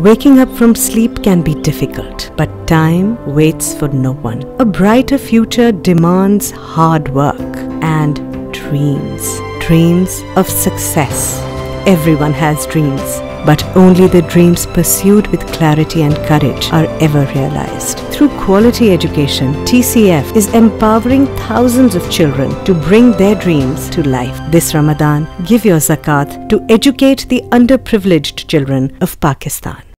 Waking up from sleep can be difficult, but time waits for no one. A brighter future demands hard work and dreams. Dreams of success. Everyone has dreams, but only the dreams pursued with clarity and courage are ever realized. Through quality education, TCF is empowering thousands of children to bring their dreams to life. This Ramadan, give your zakat to educate the underprivileged children of Pakistan.